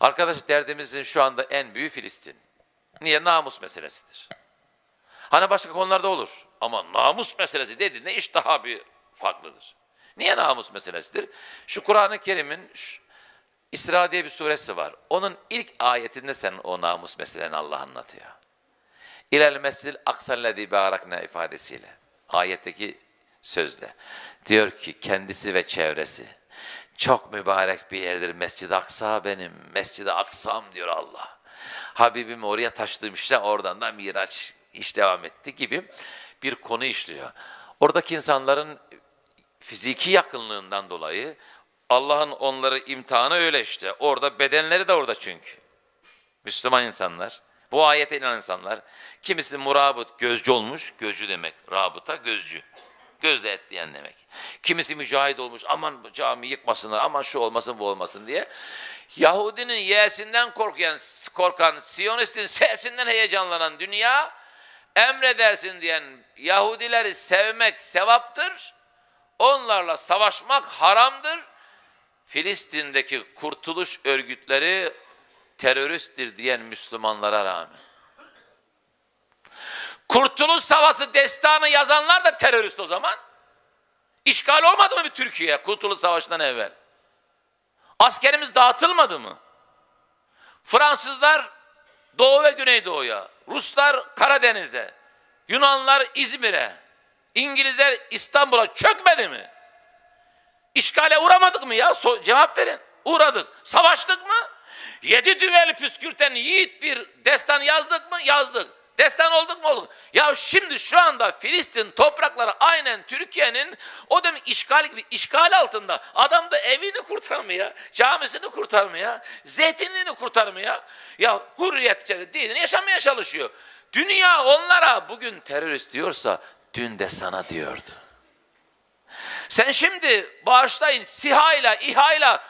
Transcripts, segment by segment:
Arkadaş derdimizin şu anda en büyüğü Filistin. Niye? Namus meselesidir. Hani başka konularda olur. Ama namus meselesi dediğinde iş daha bir farklıdır. Niye namus meselesidir? Şu Kur'an-ı Kerim'in İsra diye bir suresi var. Onun ilk ayetinde sen o namus meseleni Allah anlatıyor. İlel mescid aksallezi barakna ifadesiyle. Ayetteki sözle. Diyor ki kendisi ve çevresi. Çok mübarek bir yerdir Mescid-i Aksa benim. Mescid-i Aksam diyor Allah. Habibimi oraya taşıdığım işte oradan da Miraç iş devam etti gibi bir konu işliyor. Oradaki insanların fiziki yakınlığından dolayı Allah'ın onları imtihanı öyle işte. Orada bedenleri de orada çünkü. Müslüman insanlar, bu ayete inanan insanlar, kimisi murabıt, gözcü olmuş, gözcü demek, rabıta, gözcü. Gözle etleyen demek. Kimisi mücahit olmuş, aman cami yıkmasınlar, aman şu olmasın bu olmasın diye. Yahudinin yeğesinden korkan, korkan, Siyonistin sesinden heyecanlanan dünya, emredersin diyen Yahudileri sevmek sevaptır, onlarla savaşmak haramdır. Filistin'deki kurtuluş örgütleri teröristtir diyen Müslümanlara rağmen. Kurtuluş Savaşı destanı yazanlar da terörist o zaman. İşgal olmadı mı bir Türkiye Kurtuluş Savaşı'ndan evvel? Askerimiz dağıtılmadı mı? Fransızlar Doğu ve Güneydoğu'ya, Ruslar Karadeniz'e, Yunanlar İzmir'e, İngilizler İstanbul'a çökmedi mi? İşgale uğramadık mı ya? So- cevap verin. Uğradık. Savaştık mı? Yedi düveli püskürten yiğit bir destan yazdık mı? Yazdık. Destan olduk mu? Olduk. Ya şimdi şu anda Filistin toprakları aynen Türkiye'nin o demek işgal gibi işgal altında. Adam da evini kurtarmaya, camisini kurtarmaya, zeytinliğini kurtarmaya, ya hürriyet dinini yaşamaya çalışıyor. Dünya onlara bugün terörist diyorsa dün de sana diyordu. Sen şimdi bağışlayın SİHA'yla, İHA'yla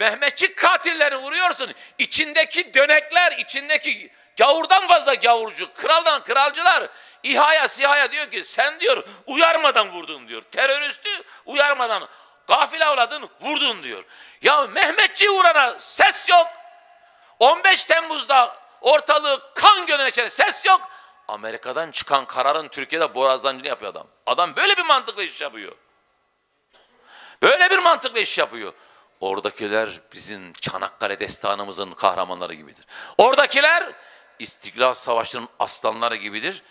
Mehmetçik katillerini vuruyorsun. İçindeki dönekler, içindeki gavurdan fazla gavurcu, kraldan kralcılar İHA'ya, SİHA'ya diyor ki sen diyor uyarmadan vurdun diyor. Teröristi uyarmadan gafil avladın vurdun diyor. Ya Mehmetçi vurana ses yok. 15 Temmuz'da ortalığı kan gölüne ses yok. Amerika'dan çıkan kararın Türkiye'de borazlancını yapıyor adam. Adam böyle bir mantıkla iş yapıyor. Böyle bir mantıkla iş yapıyor. Oradakiler bizim Çanakkale destanımızın kahramanları gibidir. Oradakiler İstiklal Savaşı'nın aslanları gibidir.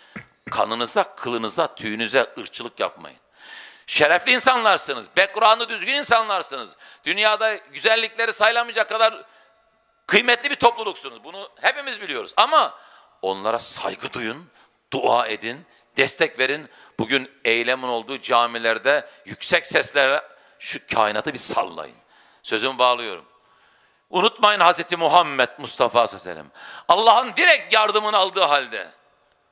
Kanınıza, kılınıza, tüyünüze ırkçılık yapmayın. Şerefli insanlarsınız, background'ı düzgün insanlarsınız. Dünyada güzellikleri sayılamayacak kadar kıymetli bir topluluksunuz. Bunu hepimiz biliyoruz. Ama onlara saygı duyun, dua edin, destek verin. Bugün eylemin olduğu camilerde yüksek seslerle şu kainatı bir sallayın. Sözümü bağlıyorum. Unutmayın Hazreti Muhammed Mustafa sallallahu aleyhi ve sellem. Allah'ın direkt yardımını aldığı halde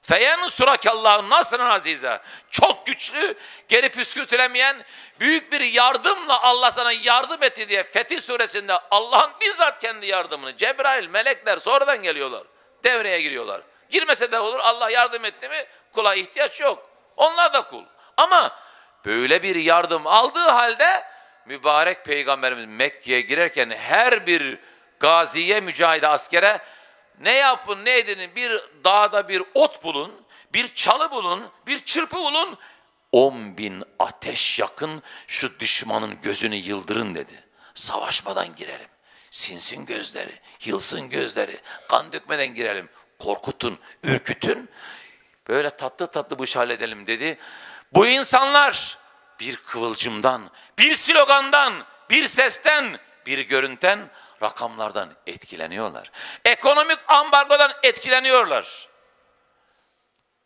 Feyen surakallahu nasrın azize. Çok güçlü, geri püskürtülemeyen büyük bir yardımla Allah sana yardım etti diye Fetih suresinde Allah'ın bizzat kendi yardımını Cebrail, melekler sonradan geliyorlar. Devreye giriyorlar. Girmese de olur Allah yardım etti mi kula ihtiyaç yok. Onlar da kul. Ama böyle bir yardım aldığı halde mübarek peygamberimiz Mekke'ye girerken her bir gaziye, mücahide, askere ne yapın ne edin bir dağda bir ot bulun, bir çalı bulun, bir çırpı bulun. On bin ateş yakın şu düşmanın gözünü yıldırın dedi. Savaşmadan girelim. Sinsin gözleri, yılsın gözleri, kan dökmeden girelim. Korkutun, ürkütün. Böyle tatlı tatlı bu iş halledelim dedi. Bu insanlar bir kıvılcımdan, bir slogandan, bir sesten, bir görüntüden, rakamlardan etkileniyorlar. Ekonomik ambargodan etkileniyorlar.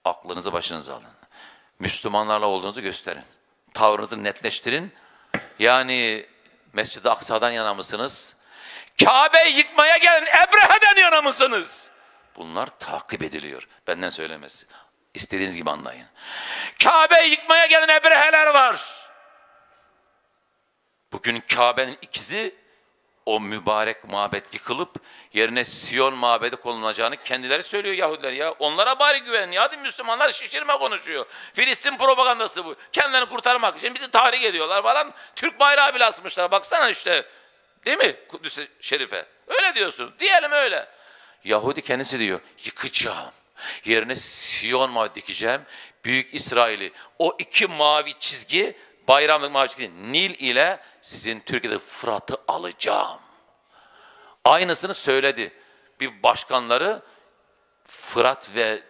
Aklınızı başınıza alın. Müslümanlarla olduğunuzu gösterin. Tavrınızı netleştirin. Yani Mescid-i Aksa'dan yana mısınız? Kabe'yi yıkmaya gelen Ebrehe'den yana mısınız? Bunlar takip ediliyor. Benden söylemesi. İstediğiniz gibi anlayın. Kabe'yi yıkmaya gelen Ebrehe'ler var. Bugün Kabe'nin ikizi o mübarek mabet yıkılıp yerine Siyon mabedi konulacağını kendileri söylüyor Yahudiler ya. Onlara bari güvenin ya. Hadi Müslümanlar şişirme konuşuyor. Filistin propagandası bu. Kendilerini kurtarmak için bizi tahrik ediyorlar falan. Türk bayrağı bile asmışlar. Baksana işte Değil mi Kudüs-i Şerife? Öyle diyorsunuz. Diyelim öyle. Yahudi kendisi diyor yıkacağım. Yerine Siyon mavi dikeceğim. Büyük İsrail'i. O iki mavi çizgi bayramlık mavi çizgi Nil ile sizin Türkiye'de Fırat'ı alacağım. Aynısını söyledi. Bir başkanları Fırat ve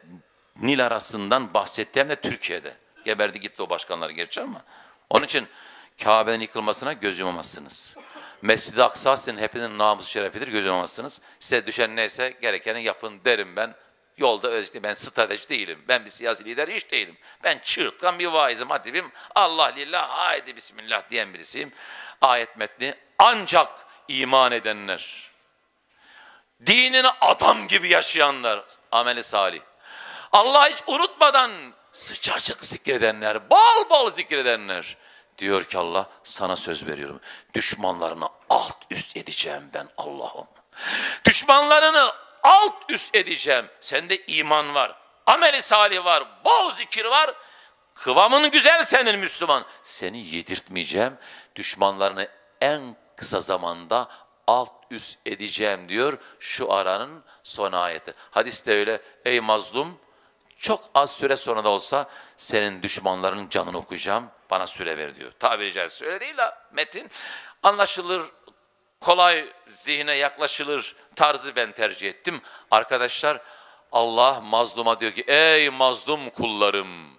Nil arasından bahsetti hem de Türkiye'de. Geberdi gitti o başkanlar gerçi ama. Onun için Kabe'nin yıkılmasına göz yumamazsınız. Mescid-i Aksa sizin hepinizin namusu şerefidir, göz yumamazsınız. Size düşen neyse gerekeni yapın derim ben. Yolda özellikle ben strateji değilim. Ben bir siyasi lider hiç değilim. Ben çığırtkan bir vaizim, hatibim. Allah lillah, haydi bismillah diyen birisiyim. Ayet metni ancak iman edenler, dinini adam gibi yaşayanlar, ameli salih. Allah hiç unutmadan sıcacık zikredenler, bal bal zikredenler. Diyor ki Allah sana söz veriyorum. Düşmanlarını alt üst edeceğim ben Allah'ım. Düşmanlarını alt üst edeceğim. Sende iman var, ameli salih var, bol zikir var. Kıvamın güzel senin Müslüman. Seni yedirtmeyeceğim. Düşmanlarını en kısa zamanda alt üst edeceğim diyor şu aranın son ayeti. Hadiste öyle ey mazlum çok az süre sonra da olsa senin düşmanlarının canını okuyacağım bana süre ver diyor. Tabiri caizse öyle değil de metin anlaşılır kolay zihne yaklaşılır tarzı ben tercih ettim. Arkadaşlar Allah mazluma diyor ki ey mazlum kullarım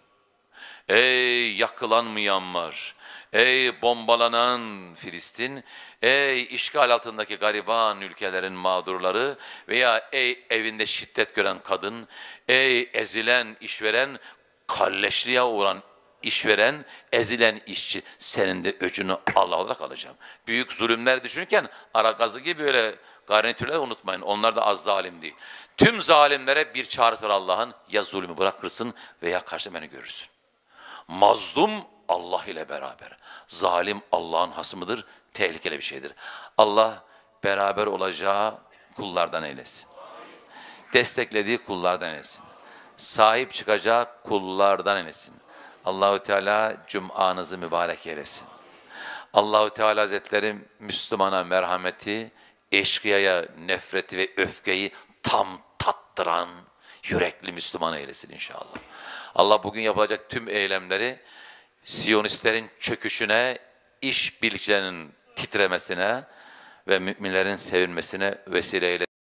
Ey yakılan Myanmar, ey bombalanan Filistin, ey işgal altındaki gariban ülkelerin mağdurları veya ey evinde şiddet gören kadın, ey ezilen işveren, kalleşliğe uğran işveren, ezilen işçi senin de öcünü Allah olarak alacağım. Büyük zulümler düşünürken ara gazı gibi böyle garnitürleri unutmayın. Onlar da az zalim değil. Tüm zalimlere bir çağrısı var Allah'ın. Ya zulmü bırakırsın veya karşı beni görürsün. Mazlum Allah ile beraber. Zalim Allah'ın hasmıdır. Tehlikeli bir şeydir. Allah beraber olacağı kullardan eylesin. Desteklediği kullardan eylesin. Sahip çıkacağı kullardan eylesin. Allahü Teala cumanızı mübarek eylesin. Allahü Teala Hazretleri Müslümana merhameti, eşkıyaya nefreti ve öfkeyi tam tattıran yürekli Müslüman eylesin inşallah. Allah bugün yapılacak tüm eylemleri Siyonistlerin çöküşüne, iş birliklerinin titremesine ve müminlerin sevinmesine vesile eylesin.